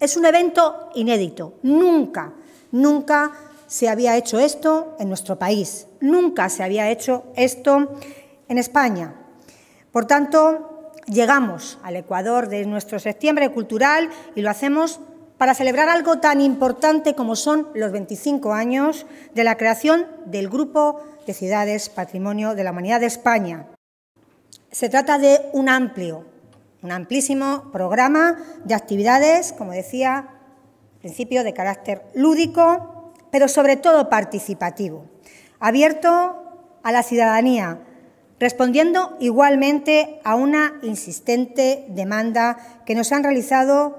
Es un evento inédito. Nunca, nunca se había hecho esto en nuestro país. Nunca se había hecho esto en España. Por tanto, llegamos al Ecuador de nuestro septiembre cultural y lo hacemos para celebrar algo tan importante como son los 25 años de la creación del Grupo de Ciudades Patrimonio de la Humanidad de España. Se trata de un amplio, un amplísimo programa de actividades, como decía, al principio de carácter lúdico, pero sobre todo participativo, abierto a la ciudadanía, respondiendo igualmente a una insistente demanda que nos han realizado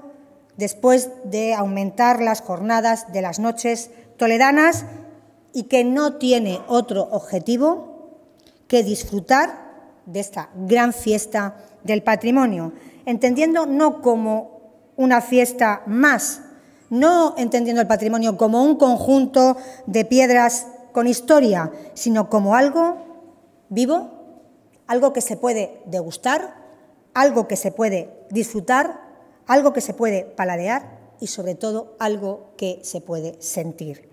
después de aumentar las jornadas de las noches toledanas y que no tiene otro objetivo que disfrutar de esta gran fiesta del patrimonio, entendiendo no como una fiesta más, no entendiendo el patrimonio como un conjunto de piedras con historia, sino como algo vivo, algo que se puede degustar, algo que se puede disfrutar algo que se puede paladear y sobre todo algo que se puede sentir.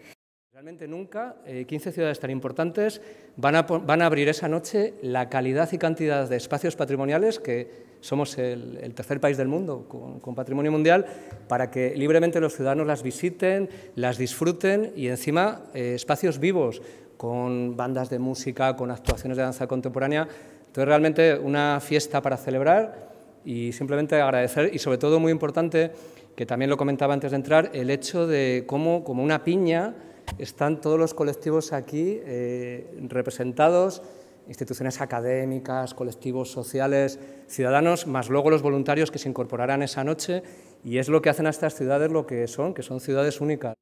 Realmente nunca 15 eh, ciudades tan importantes van a, van a, abrir esa noche la calidad y cantidad de espacios patrimoniales que somos el, tercer país del mundo con, patrimonio mundial para que libremente los ciudadanos las visiten, las disfruten y encima eh, espacios vivos con bandas de música, con actuaciones de danza contemporánea. Entonces realmente una fiesta para celebrar y simplemente agradecer y sobre todo muy importante, que también lo comentaba antes de entrar, el hecho de cómo como una piña están todos los colectivos aquí eh, representados, instituciones académicas, colectivos sociales, ciudadanos, más luego los voluntarios que se incorporarán esa noche y es lo que hacen a estas ciudades lo que son, que son ciudades únicas.